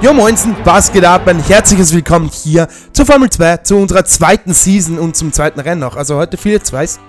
Jo moinsen, was geht ab? Ein herzliches Willkommen hier zur Formel 2, zu unserer zweiten Season und zum zweiten Rennen noch. Also heute viel weiß,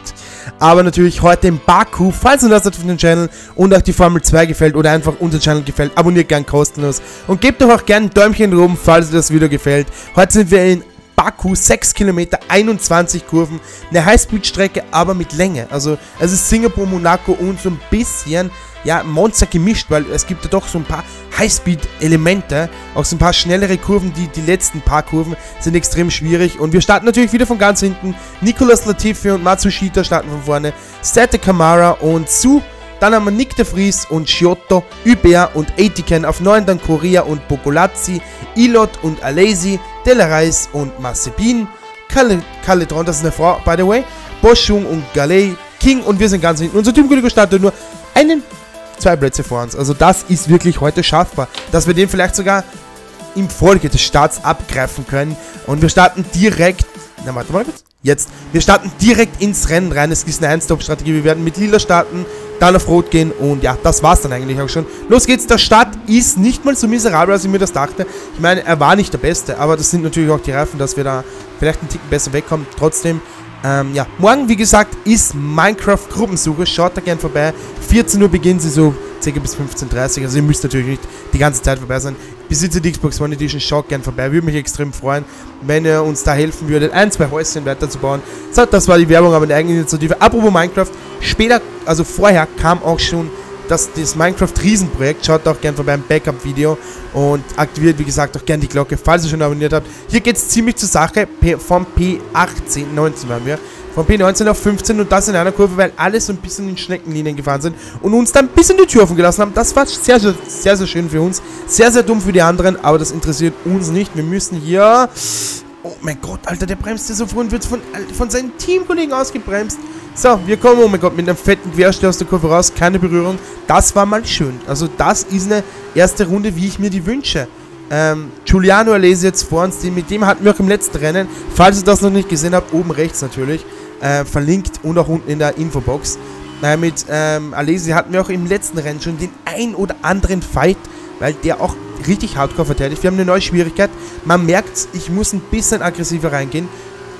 aber natürlich heute im Baku. Falls ihr das auf den Channel und euch die Formel 2 gefällt oder einfach unser Channel gefällt, abonniert gern kostenlos und gebt doch auch gern ein Däumchen oben, falls euch das Video gefällt. Heute sind wir in Baku, 6 Kilometer, 21 Kurven, eine Highspeed-Strecke, aber mit Länge. Also es ist Singapur, Monaco und so ein bisschen ja, Monster gemischt, weil es gibt ja doch so ein paar Highspeed-Elemente, auch so ein paar schnellere Kurven, die, die letzten paar Kurven sind extrem schwierig. Und wir starten natürlich wieder von ganz hinten, Nicolas Latifi und Matsushita starten von vorne, Sete Kamara und Su, dann haben wir Nick de Vries und Giotto, Uber und Aitiken, auf 9 dann Korea und Bogolazzi, Ilot und Alesi, Delareis und Mazepin, Caledron, das ist eine Frau, by the way, Boschung und Galei, King und wir sind ganz hinten. Unser Teamkollege startet nur einen zwei Plätze vor uns. Also das ist wirklich heute schaffbar, dass wir den vielleicht sogar im Folge des Starts abgreifen können. Und wir starten direkt, na warte mal kurz, jetzt, wir starten direkt ins Rennen rein. Es ist eine Ein-Stop-Strategie, wir werden mit Lila starten, dann auf Rot gehen und ja, das war's dann eigentlich auch schon. Los geht's, der Start ist nicht mal so miserabel, als ich mir das dachte. Ich meine, er war nicht der Beste, aber das sind natürlich auch die Reifen, dass wir da vielleicht einen Ticken besser wegkommen. Trotzdem, ähm, ja, morgen, wie gesagt, ist Minecraft-Gruppensuche. Schaut da gern vorbei. 14 Uhr beginnen sie so ca. bis 15.30 Uhr. Also ihr müsst natürlich nicht die ganze Zeit vorbei sein. Besitzer die Xbox One Edition, schaut gern vorbei. Würde mich extrem freuen, wenn ihr uns da helfen würdet, ein, zwei Häuschen weiterzubauen. So, das war die Werbung, aber eine eigene Initiative. Apropos Minecraft, später, also vorher kam auch schon das, das Minecraft-Riesenprojekt. Schaut auch gern vorbei im Backup-Video und aktiviert, wie gesagt, auch gern die Glocke, falls ihr schon abonniert habt. Hier geht es ziemlich zur Sache. Vom P18, 19 waren wir. Von P19 auf 15 und das in einer Kurve, weil alle so ein bisschen in Schneckenlinien gefahren sind und uns dann ein bisschen die Tür offen gelassen haben. Das war sehr, sehr, sehr, sehr schön für uns. Sehr, sehr dumm für die anderen, aber das interessiert uns nicht. Wir müssen hier... Oh mein Gott, Alter, der bremst ja so früh und wird von, von seinen Teamkollegen ausgebremst. So, wir kommen, oh mein Gott, mit einem fetten Querstell aus der Kurve raus, keine Berührung. Das war mal schön. Also das ist eine erste Runde, wie ich mir die wünsche. Ähm, Giuliano Alesi jetzt vor uns, mit dem hatten wir auch im letzten Rennen, falls ihr das noch nicht gesehen habt, oben rechts natürlich, äh, verlinkt und auch unten in der Infobox. Äh, mit ähm, Alesi hatten wir auch im letzten Rennen schon den ein oder anderen Fight, weil der auch richtig hardcore verteidigt. Wir haben eine neue Schwierigkeit. Man merkt, ich muss ein bisschen aggressiver reingehen,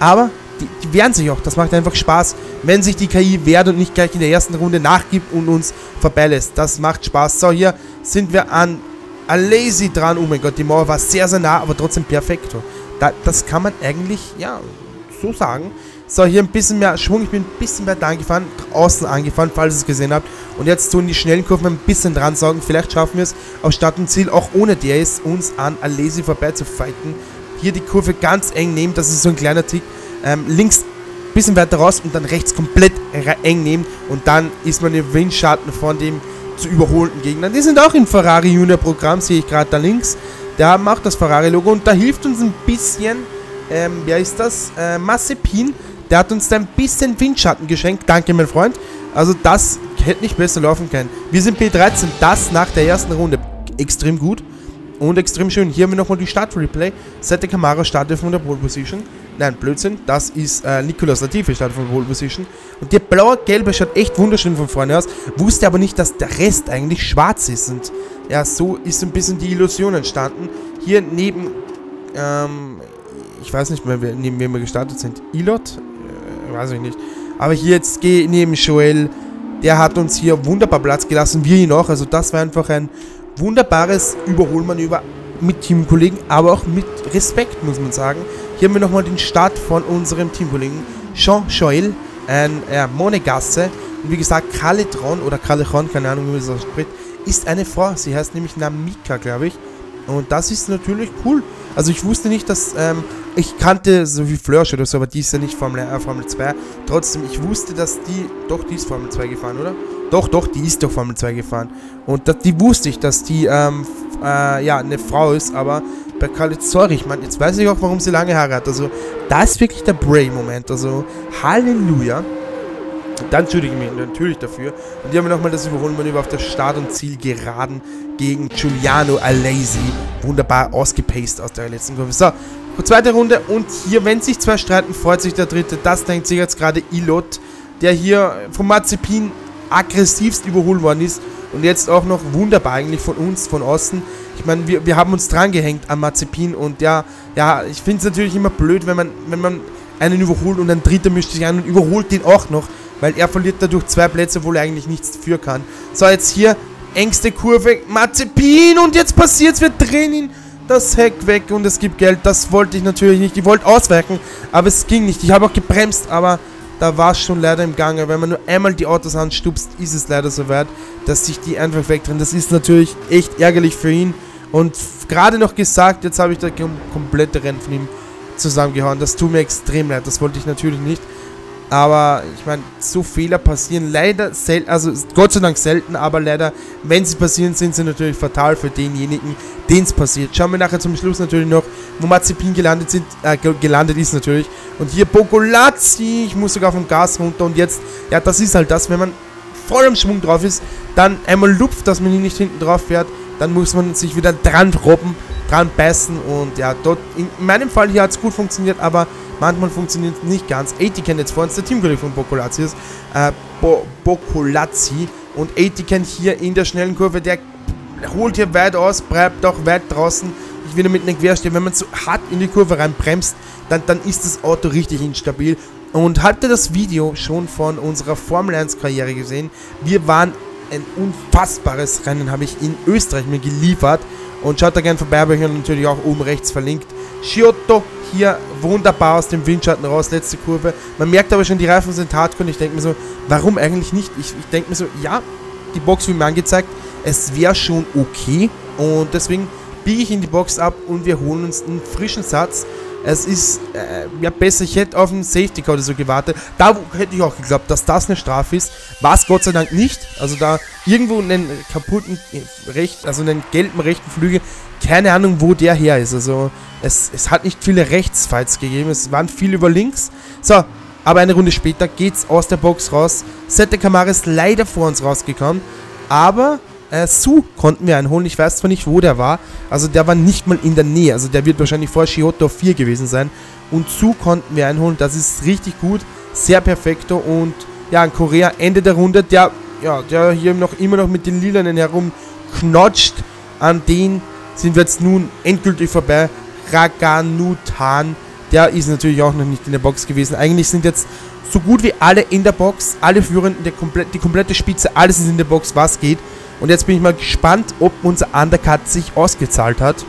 aber die, die wehren sich auch. Das macht einfach Spaß, wenn sich die KI wehrt und nicht gleich in der ersten Runde nachgibt und uns vorbeilässt. Das macht Spaß. So, hier sind wir an Lazy dran. Oh mein Gott, die Mauer war sehr, sehr nah, aber trotzdem perfekt. Da, das kann man eigentlich, ja, so sagen. So, hier ein bisschen mehr Schwung. Ich bin ein bisschen da angefahren, außen angefahren, falls ihr es gesehen habt. Und jetzt in die schnellen Kurven ein bisschen dran saugen. Vielleicht schaffen wir es auf Start und Ziel, auch ohne DRS, uns an Alesi vorbei zu fighten. Hier die Kurve ganz eng nehmen, das ist so ein kleiner Tick ähm, links ein bisschen weiter raus und dann rechts komplett eng nehmen und dann ist man im Windschatten von dem zu überholten Gegnern. Die sind auch im Ferrari Junior Programm, sehe ich gerade da links. Der auch das Ferrari-Logo und da hilft uns ein bisschen, ähm, wer ist das? Äh, Massepin. Der hat uns da ein bisschen Windschatten geschenkt. Danke, mein Freund. Also das hätte nicht besser laufen können. Wir sind P13, das nach der ersten Runde. Extrem gut und extrem schön. Hier haben wir nochmal die Start-Replay. Seit der Kamera startet von der Pole Position. Nein, Blödsinn. Das ist äh, Nicolas Latifi startet von der Pole Position. Und der blaue-gelbe schaut echt wunderschön von vorne aus. Wusste aber nicht, dass der Rest eigentlich schwarz ist. Und ja, so ist ein bisschen die Illusion entstanden. Hier neben, ähm, ich weiß nicht mehr, neben wem wir gestartet sind. Ilot? Äh, weiß ich nicht. Aber hier jetzt neben Joel. Der hat uns hier wunderbar Platz gelassen. Wir ihn auch. Also das war einfach ein wunderbares Überholmanöver mit Teamkollegen, aber auch mit Respekt, muss man sagen. Hier haben wir nochmal den Start von unserem Teamkollegen Jean Joel, ein äh, Monegasse. Und wie gesagt, Caletron oder Caletron, keine Ahnung, wie man das ausspricht, ist eine Frau. Sie heißt nämlich Namika, glaube ich. Und das ist natürlich cool. Also ich wusste nicht, dass, ähm, ich kannte so wie Flörsch oder so, aber die ist ja nicht Formel, äh, Formel 2. Trotzdem, ich wusste, dass die, doch, die ist Formel 2 gefahren, oder? Doch, doch, die ist doch Formel 2 gefahren. Und das, die wusste ich, dass die, ähm, äh, ja, eine Frau ist, aber bei Khaled, sorry, ich meine, jetzt weiß ich auch, warum sie lange Haare hat. Also, da ist wirklich der Bray-Moment. Also, Halleluja. Dann entschuldige ich mich natürlich dafür. Und hier haben wir nochmal das Überholmanöver auf der Start- und Ziel geraden gegen Giuliano Alesi. Wunderbar ausgepaced aus der letzten Kurve. So, zweite Runde. Und hier, wenn sich zwei streiten, freut sich der dritte. Das denkt sich jetzt gerade Ilot, der hier vom Mazepin aggressivst überholt worden ist Und jetzt auch noch wunderbar eigentlich von uns, von Osten. Ich meine, wir, wir haben uns dran gehängt am Mazepin und ja, ja, ich finde es natürlich immer blöd, wenn man, wenn man einen überholt und ein dritter mischt sich ein und überholt den auch noch, weil er verliert dadurch zwei Plätze, obwohl er eigentlich nichts dafür kann. So, jetzt hier, engste Kurve, Mazepin und jetzt passiert's, wir drehen ihn das Heck weg und es gibt Geld. Das wollte ich natürlich nicht. Ich wollte ausweichen, aber es ging nicht. Ich habe auch gebremst, aber da war es schon leider im Gange. Wenn man nur einmal die Autos anstupst, ist es leider so weit, dass sich die einfach wegdrehen. Das ist natürlich echt ärgerlich für ihn. Und gerade noch gesagt, jetzt habe ich da komplette Rennen von ihm zusammengehauen. Das tut mir extrem leid. Das wollte ich natürlich nicht. Aber ich meine, so Fehler passieren leider selten, also Gott sei Dank selten, aber leider, wenn sie passieren, sind sie natürlich fatal für denjenigen, denen es passiert. Schauen wir nachher zum Schluss natürlich noch, wo Mazepin gelandet, sind, äh, gelandet ist natürlich. Und hier Bogolazzi, ich muss sogar vom Gas runter und jetzt, ja, das ist halt das, wenn man voll im Schwung drauf ist, dann einmal lupft, dass man ihn nicht hinten drauf fährt, dann muss man sich wieder dran robben, dran beißen und ja, dort, in meinem Fall hier hat es gut funktioniert, aber Manchmal funktioniert es nicht ganz. 80 kennt jetzt vor uns der Teamkollege von Bokolazzi ist. Äh, Bo Bokolazzi. Und 80 kennt hier in der schnellen Kurve, der holt hier weit aus, bleibt auch weit draußen. Ich wieder mit einem Querstehen. Wenn man so hart in die Kurve rein bremst, dann, dann ist das Auto richtig instabil. Und habt ihr das Video schon von unserer Formel 1 Karriere gesehen? Wir waren ein unfassbares Rennen, habe ich in Österreich mir geliefert. Und schaut da gerne vorbei, habe ich natürlich auch oben rechts verlinkt. Giotto hier wunderbar aus dem Windschatten raus, letzte Kurve. Man merkt aber schon, die Reifen sind hardcore ich denke mir so, warum eigentlich nicht? Ich, ich denke mir so, ja, die Box wird mir angezeigt, es wäre schon okay und deswegen biege ich in die Box ab und wir holen uns einen frischen Satz. Es ist äh, ja besser, ich hätte auf einen Safety Car oder so gewartet. Da hätte ich auch geglaubt, dass das eine Strafe ist. War es Gott sei Dank nicht. Also da irgendwo einen kaputten, äh, recht, also einen gelben rechten Flügel, keine Ahnung, wo der her ist. Also es, es hat nicht viele Rechtsfights gegeben, es waren viel über links. So, aber eine Runde später geht's aus der Box raus. Sette Kamara ist leider vor uns rausgekommen, aber äh, Su konnten wir einholen. Ich weiß zwar nicht, wo der war, also der war nicht mal in der Nähe. Also der wird wahrscheinlich vor Shioto 4 gewesen sein. Und Su konnten wir einholen, das ist richtig gut, sehr perfekto. Und ja, in Korea, Ende der Runde, der, ja, der hier noch immer noch mit den Lilanen herumknotscht, an den sind wir jetzt nun endgültig vorbei. Raganutan. Der ist natürlich auch noch nicht in der Box gewesen. Eigentlich sind jetzt so gut wie alle in der Box. Alle Führenden, die, komplett, die komplette Spitze, alles ist in der Box, was geht. Und jetzt bin ich mal gespannt, ob unser Undercut sich ausgezahlt hat.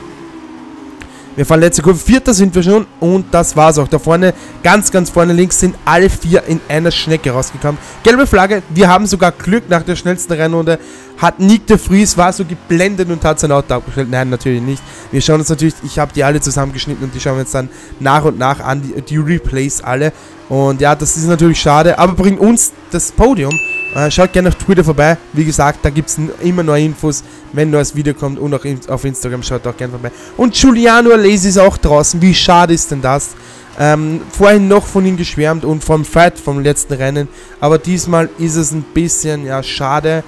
Wir fahren letzte Kurve. Vierter sind wir schon. Und das war's auch. Da vorne, ganz, ganz vorne links, sind alle vier in einer Schnecke rausgekommen. Gelbe Flagge. Wir haben sogar Glück nach der schnellsten Rennrunde. Hat Nick de Vries, war so geblendet und hat sein Auto abgestellt. Nein, natürlich nicht. Wir schauen uns natürlich, ich habe die alle zusammengeschnitten und die schauen wir uns dann nach und nach an. Die, die Replays alle. Und ja, das ist natürlich schade. Aber bringt uns das Podium. Äh, schaut gerne auf Twitter vorbei. Wie gesagt, da gibt es immer neue Infos, wenn ein neues Video kommt. Und auch auf Instagram schaut auch gerne vorbei. Und Giuliano Alesi ist auch draußen. Wie schade ist denn das? Ähm, vorhin noch von ihm geschwärmt und vom Fight vom letzten Rennen. Aber diesmal ist es ein bisschen, ja, schade.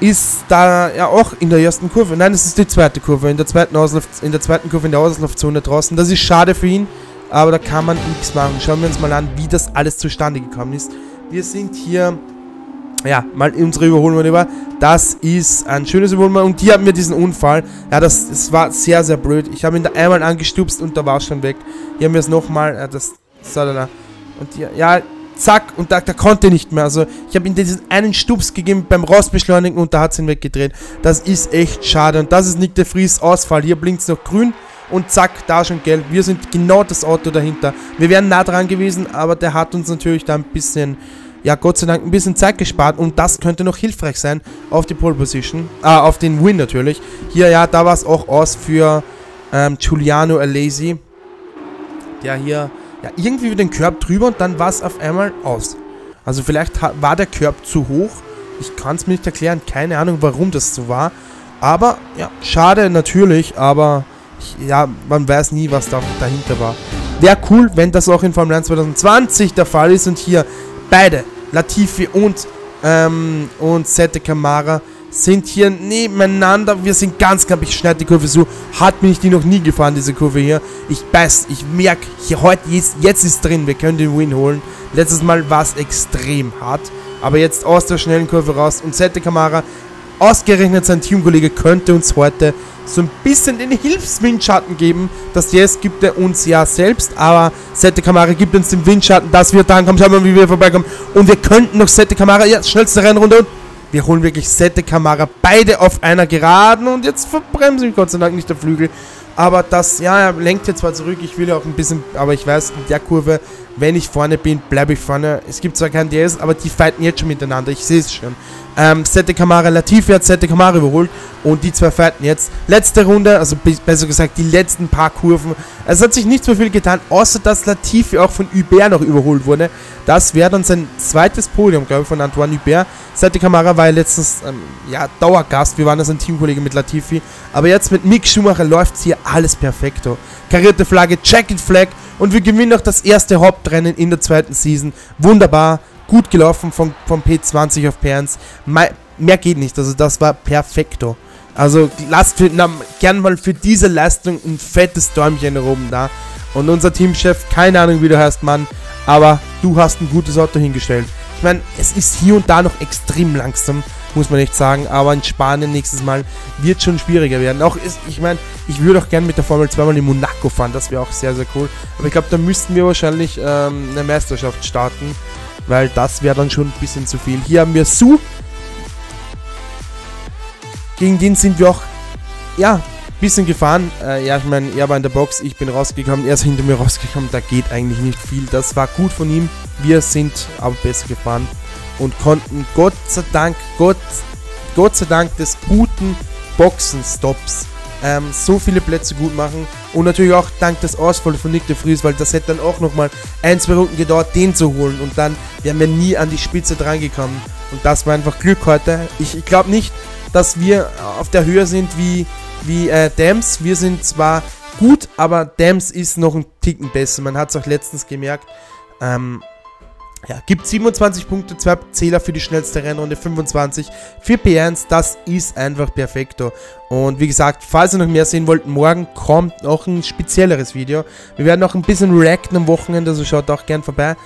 Ist da ja auch in der ersten Kurve. Nein, es ist die zweite Kurve. In der zweiten, Auslauf, in der zweiten Kurve in der Auslaufzone draußen. Das ist schade für ihn. Aber da kann man nichts machen. Schauen wir uns mal an, wie das alles zustande gekommen ist. Wir sind hier ja, mal unsere Überholmanöver. Das ist ein schönes Überholmanöver. Und hier haben wir diesen Unfall. Ja, das, das war sehr, sehr blöd. Ich habe ihn da einmal angestupst und da war es schon weg. Hier haben wir es nochmal. Ja, das. So, da, Und hier, ja, zack. Und da, da konnte nicht mehr. Also, ich habe ihm diesen einen Stups gegeben beim Rausbeschleunigen und da hat es ihn weggedreht. Das ist echt schade. Und das ist Nick de Vries Ausfall. Hier blinkt es noch grün. Und zack, da schon gelb. Wir sind genau das Auto dahinter. Wir wären nah dran gewesen, aber der hat uns natürlich da ein bisschen ja Gott sei Dank ein bisschen Zeit gespart und das könnte noch hilfreich sein auf die Pole Position, ah, auf den Win natürlich. Hier, ja, da war es auch aus für ähm, Giuliano Alesi, der hier, ja, irgendwie über den Körb drüber und dann war es auf einmal aus. Also vielleicht war der Körb zu hoch, ich kann es mir nicht erklären, keine Ahnung, warum das so war, aber, ja, schade natürlich, aber, ja, man weiß nie, was da dahinter war. Wäre cool, wenn das auch in Formel 1 2020 der Fall ist und hier beide Latifi und, ähm, und Sete Kamara sind hier nebeneinander. Wir sind ganz knapp. Ich schneide die Kurve so. Hat mich die noch nie gefahren, diese Kurve hier. Ich beiß, ich merke, hier heute, jetzt, jetzt ist drin. Wir können den Win holen. Letztes Mal war es extrem hart. Aber jetzt aus der schnellen Kurve raus. Und Sete Kamara Ausgerechnet sein Teamkollege könnte uns heute so ein bisschen den Hilfswindschatten geben. Das Yes gibt er uns ja selbst, aber Sette Kamara gibt uns den Windschatten, dass wir da ankommen. Schauen wir mal, wie wir vorbeikommen. Und wir könnten noch Sette Kamara, ja, schnellste Rennrunde und wir holen wirklich Sette Kamara, beide auf einer Geraden und jetzt verbremsen Gott sei Dank nicht der Flügel. Aber das, ja, er lenkt jetzt zwar zurück, ich will ja auch ein bisschen, aber ich weiß, in der Kurve, wenn ich vorne bin, bleibe ich vorne. Es gibt zwar keinen DS, aber die fighten jetzt schon miteinander, ich sehe es schon. Ähm, Sette Kamara Latifi hat Sette Kamara überholt und die zwei fighten jetzt. Letzte Runde, also besser gesagt die letzten paar Kurven. Es hat sich nicht so viel getan, außer dass Latifi auch von Hubert noch überholt wurde. Das wäre dann sein zweites Podium, glaube ich, von Antoine Hubert. Sette Kamara war ja letztens, ähm, ja, Dauergast. Wir waren das ein Teamkollege mit Latifi. Aber jetzt mit Mick Schumacher läuft hier alles perfekto. Karierte Flagge, Jacket Flag und wir gewinnen auch das erste Hauptrennen in der zweiten Season. Wunderbar, gut gelaufen von, von P20 auf P1. Mehr geht nicht, also das war perfekto. Also lasst für, na, gern mal für diese Leistung ein fettes Däumchen oben da. Und unser Teamchef, keine Ahnung wie du heißt, Mann, aber du hast ein gutes Auto hingestellt. Ich meine, es ist hier und da noch extrem langsam, muss man nicht sagen, aber in Spanien nächstes Mal wird schon schwieriger werden. Auch ist, ich meine, ich würde auch gerne mit der Formel 2 mal in Monaco fahren, das wäre auch sehr, sehr cool. Aber ich glaube, da müssten wir wahrscheinlich ähm, eine Meisterschaft starten, weil das wäre dann schon ein bisschen zu viel. Hier haben wir Su. Gegen den sind wir auch, ja, bisschen gefahren. Äh, ja, ich meine, er war in der Box, ich bin rausgekommen, er ist hinter mir rausgekommen. Da geht eigentlich nicht viel. Das war gut von ihm. Wir sind aber besser gefahren und konnten Gott sei Dank, Gott, Gott sei Dank des guten Boxenstops ähm, so viele Plätze gut machen. Und natürlich auch dank des Ausfalls von Nick de Vries, weil das hätte dann auch nochmal ein, zwei Runden gedauert, den zu holen. Und dann wären wir nie an die Spitze drangekommen. Und das war einfach Glück heute. Ich, ich glaube nicht, dass wir auf der Höhe sind wie wie äh, Dams. Wir sind zwar gut, aber Dams ist noch ein Ticken besser. Man hat es auch letztens gemerkt. Ähm, ja, gibt 27 Punkte, 2 Zähler für die schnellste Rennrunde, 25 für P1, das ist einfach perfekto. Und wie gesagt, falls ihr noch mehr sehen wollt, morgen kommt noch ein spezielleres Video. Wir werden noch ein bisschen reacten am Wochenende, also schaut auch gern vorbei.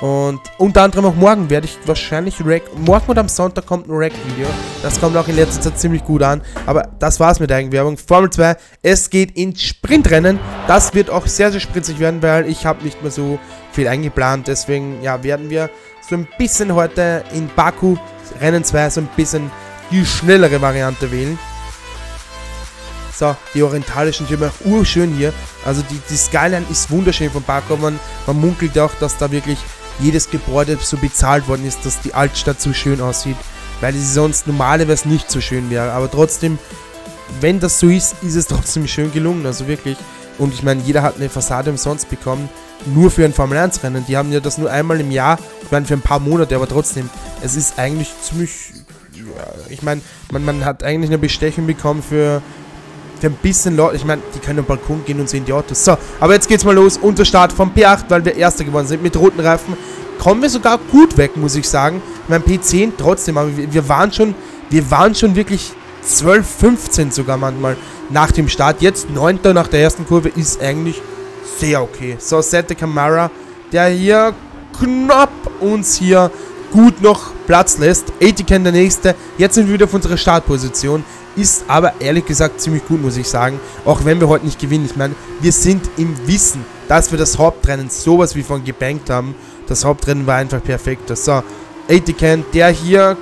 Und unter anderem auch morgen werde ich wahrscheinlich Rack. Morgen und am Sonntag kommt ein Rack-Video. Das kommt auch in letzter Zeit ziemlich gut an. Aber das war's mit der Eigenwerbung. Formel 2, es geht ins Sprintrennen. Das wird auch sehr, sehr spritzig werden, weil ich habe nicht mehr so viel eingeplant. Deswegen ja, werden wir so ein bisschen heute in Baku Rennen 2 so ein bisschen die schnellere Variante wählen. So, die orientalischen Türme, urschön hier. Also die, die Skyline ist wunderschön von Baku. Man, man munkelt auch, dass da wirklich jedes Gebäude so bezahlt worden ist, dass die Altstadt so schön aussieht, weil sie sonst normalerweise nicht so schön wäre. Aber trotzdem, wenn das so ist, ist es trotzdem schön gelungen, also wirklich. Und ich meine, jeder hat eine Fassade umsonst bekommen, nur für ein Formel 1 Rennen. Die haben ja das nur einmal im Jahr, ich meine für ein paar Monate, aber trotzdem, es ist eigentlich ziemlich, ich meine, man, man hat eigentlich eine Bestechung bekommen für, für ein bisschen Leute, ich meine, die können am Balkon gehen und sehen die Autos. So, aber jetzt geht's mal los. Unterstart vom P8, weil wir Erster geworden sind mit roten Reifen. Kommen wir sogar gut weg, muss ich sagen. Mein P10 trotzdem, aber wir, wir waren schon, wir waren schon wirklich 12, 15 sogar manchmal nach dem Start. Jetzt 9. nach der ersten Kurve ist eigentlich sehr okay. So, Sette Camara, der hier knapp uns hier gut noch Platz lässt. Etiken der nächste. Jetzt sind wir wieder auf unserer Startposition. Ist aber ehrlich gesagt ziemlich gut, muss ich sagen. Auch wenn wir heute nicht gewinnen. Ich meine, wir sind im Wissen, dass wir das Hauptrennen sowas wie von gebankt haben. Das Hauptrennen war einfach perfekt. So, Etiken, der hier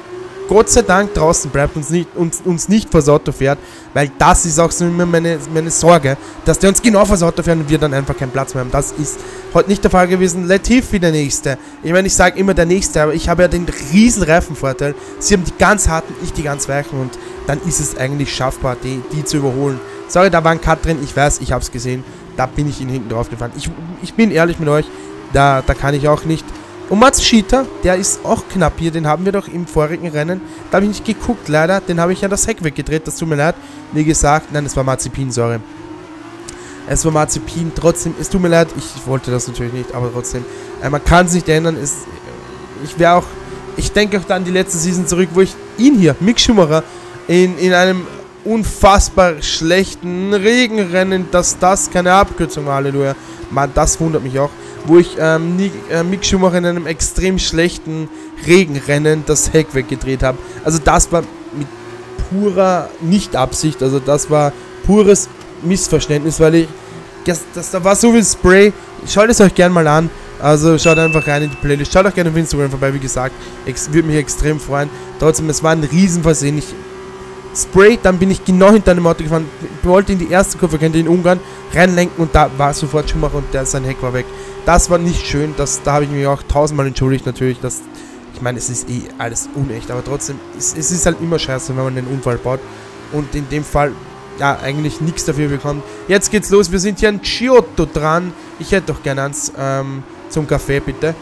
Gott sei Dank draußen bleibt und uns nicht, uns, uns nicht vors Auto fährt, weil das ist auch so immer meine, meine Sorge, dass der uns genau vors Auto fährt und wir dann einfach keinen Platz mehr haben. Das ist heute nicht der Fall gewesen. Latifi der Nächste. Ich meine, ich sage immer der Nächste, aber ich habe ja den riesen Reifenvorteil. Sie haben die ganz harten, ich die ganz weichen und dann ist es eigentlich schaffbar, die, die zu überholen. Sorry, da war ein Cut drin, ich weiß, ich habe es gesehen. Da bin ich ihn hinten drauf gefahren. Ich, ich bin ehrlich mit euch, da, da kann ich auch nicht und Matsushita, der ist auch knapp hier. Den haben wir doch im vorigen Rennen. Da habe ich nicht geguckt, leider. Den habe ich ja das Heck weggedreht. Das tut mir leid. Wie gesagt, nein, es war Marzipin, sorry. Es war Marzipin. Trotzdem, es tut mir leid. Ich, wollte das natürlich nicht, aber trotzdem. Äh, man kann es nicht ändern. Es, ich wäre auch... Ich denke auch dann die letzte Season zurück, wo ich ihn hier, Mick Schumacher, in, in einem unfassbar schlechten Regenrennen, dass das keine Abkürzung war, Halleluja. Man, das wundert mich auch wo ich ähm, Nick, äh, Mick Schumacher in einem extrem schlechten Regenrennen das Heck weggedreht habe. Also das war mit purer Nicht-Absicht. Also das war pures Missverständnis, weil ich. Das, das, da war so viel Spray. Schaut es euch gerne mal an. Also schaut einfach rein in die Playlist. Schaut auch gerne auf Instagram vorbei, wie gesagt. Würde mich extrem freuen. Trotzdem, es war ein Riesenversehen. Ich Spray, dann bin ich genau hinter einem Auto gefahren. Wollte in die erste Kurve, kennt ihr in Ungarn, reinlenken und da war sofort Schumacher und der, sein Heck war weg. Das war nicht schön. Das, da habe ich mich auch tausendmal entschuldigt natürlich. Das, ich meine, es ist eh alles unecht, aber trotzdem, es, es ist halt immer scheiße, wenn man einen Unfall baut. Und in dem Fall, ja, eigentlich nichts dafür bekommen. Jetzt geht's los. Wir sind hier an Giotto dran. Ich hätte doch gerne eins ähm, zum Kaffee, bitte.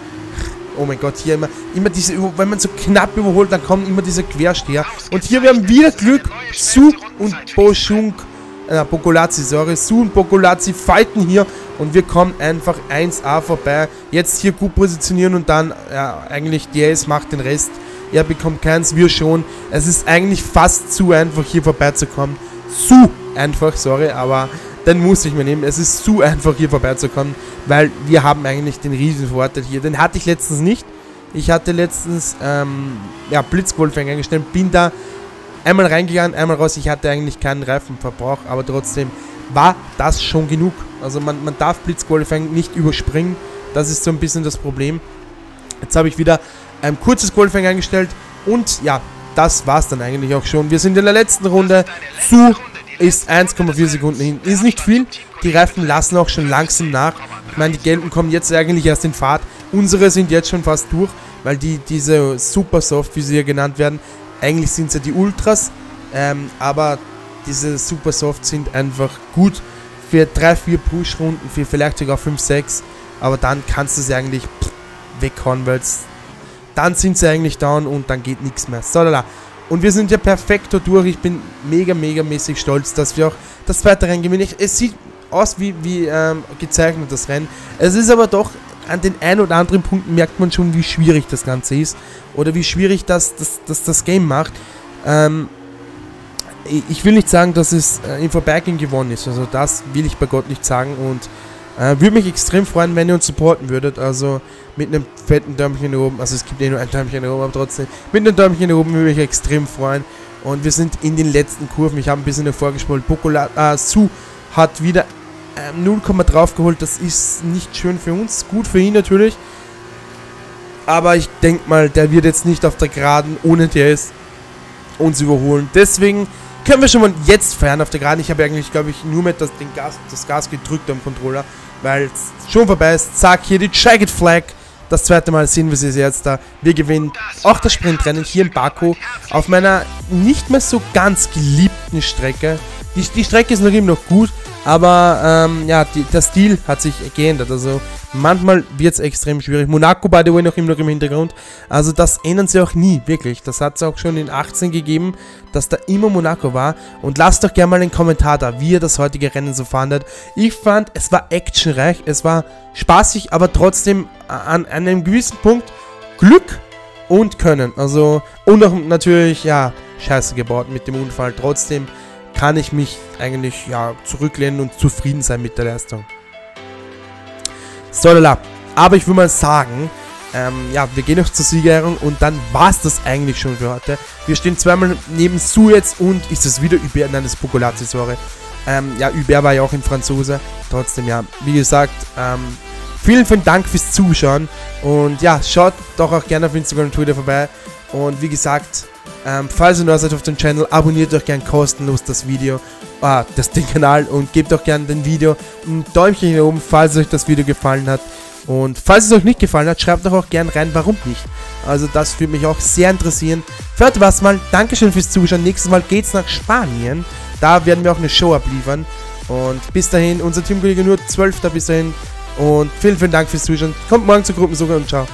Oh mein Gott, hier immer, immer diese, wenn man so knapp überholt, dann kommen immer diese Quersteher. Und hier, wir haben wieder Glück. Su und Boschunk, äh, Pokolazzi, sorry, Su und Pokolazzi fighten hier. Und wir kommen einfach 1A vorbei. Jetzt hier gut positionieren und dann, ja, eigentlich DS macht den Rest. Er bekommt keins, wir schon. Es ist eigentlich fast zu einfach, hier vorbeizukommen. Zu einfach, sorry, aber den muss ich mir nehmen. Es ist zu einfach, hier vorbeizukommen, weil wir haben eigentlich den riesen Vorteil hier. Den hatte ich letztens nicht. Ich hatte letztens ähm, ja, Blitzqualifying eingestellt, bin da einmal reingegangen, einmal raus. Ich hatte eigentlich keinen Reifenverbrauch, aber trotzdem war das schon genug. Also man, man darf Blitzqualifying nicht überspringen. Das ist so ein bisschen das Problem. Jetzt habe ich wieder ein kurzes Qualifying eingestellt und ja, das war es dann eigentlich auch schon. Wir sind in der letzten Runde zu ist 1,4 Sekunden hinten. Ist nicht viel. Die Reifen lassen auch schon langsam nach. Ich meine, die gelben kommen jetzt eigentlich erst in Fahrt. Unsere sind jetzt schon fast durch, weil die diese Super Soft, wie sie hier genannt werden, eigentlich sind sie die Ultras, ähm, aber diese Super Soft sind einfach gut für 3, 4 Push-Runden, für vielleicht sogar 5, 6, aber dann kannst du sie eigentlich weghauen, weil dann sind sie eigentlich down und dann geht nichts mehr. So, lala. Und wir sind ja perfekt durch. Ich bin mega, mega mäßig stolz, dass wir auch das zweite Rennen gewinnen. Es sieht aus wie, wie ähm, gezeichnet, das Rennen. Es ist aber doch, an den ein oder anderen Punkten merkt man schon, wie schwierig das Ganze ist. Oder wie schwierig das das, das, das Game macht. Ähm, ich will nicht sagen, dass es äh, im Vorbeigehen gewonnen ist. Also das will ich bei Gott nicht sagen. Und äh, würde mich extrem freuen, wenn ihr uns supporten würdet. Also mit einem fetten Däumchen oben. Also es gibt eh nur ein Däumchen oben, aber trotzdem. Mit einem Däumchen oben würde ich mich extrem freuen. Und wir sind in den letzten Kurven. Ich habe ein bisschen davor gespult. Pokola äh, Su hat wieder äh, 0, draufgeholt. Das ist nicht schön für uns. Gut für ihn natürlich. Aber ich denke mal, der wird jetzt nicht auf der Geraden ohne TS uns überholen. Deswegen können wir schon mal jetzt feiern auf der Geraden. Ich habe eigentlich, glaube ich, nur mit das, Gas, das Gas gedrückt am Controller, weil es schon vorbei ist. Zack, hier die Jagged Flag. Das zweite Mal sehen wir sie jetzt da. Wir gewinnen auch das Sprintrennen hier in Baku auf meiner nicht mehr so ganz geliebten Strecke. Die, die Strecke ist noch immer noch gut, aber ähm, ja, die, der Stil hat sich geändert. Also manchmal wird es extrem schwierig. Monaco, by the way, noch immer noch im Hintergrund. Also das ändern sie auch nie, wirklich. Das hat es auch schon in 18 gegeben, dass da immer Monaco war. Und lasst doch gerne mal einen Kommentar da, wie ihr das heutige Rennen so fandet. Ich fand, es war actionreich, es war spaßig, aber trotzdem an, an einem gewissen Punkt Glück und Können. Also, und auch natürlich, ja, scheiße gebaut mit dem Unfall. Trotzdem kann ich mich eigentlich ja, zurücklehnen und zufrieden sein mit der Leistung. So, lala. Aber ich würde mal sagen, ähm, ja, wir gehen noch zur Siegerehrung und dann war es das eigentlich schon für heute. Wir stehen zweimal neben Su jetzt und ist es wieder Hubert? Nein, das ist Pocolazzi, sorry. Ähm, ja, Hubert war ja auch in Franzose. Trotzdem, ja, wie gesagt, ähm, vielen, vielen Dank fürs Zuschauen. Und ja, schaut doch auch gerne auf Instagram und Twitter vorbei. Und wie gesagt, ähm, falls ihr neu seid auf dem Channel, abonniert doch gern kostenlos das Video, ah, das, den Kanal und gebt doch gern dem Video ein Däumchen nach oben, falls euch das Video gefallen hat. Und falls es euch nicht gefallen hat, schreibt doch auch gern rein, warum nicht. Also das würde mich auch sehr interessieren. Für war's mal. Dankeschön fürs Zuschauen. Nächstes Mal geht's nach Spanien. Da werden wir auch eine Show abliefern. Und bis dahin, unser Teamkollege nur 12. Bis dahin. Und vielen, vielen Dank fürs Zuschauen. Kommt morgen zur Gruppensuche und ciao.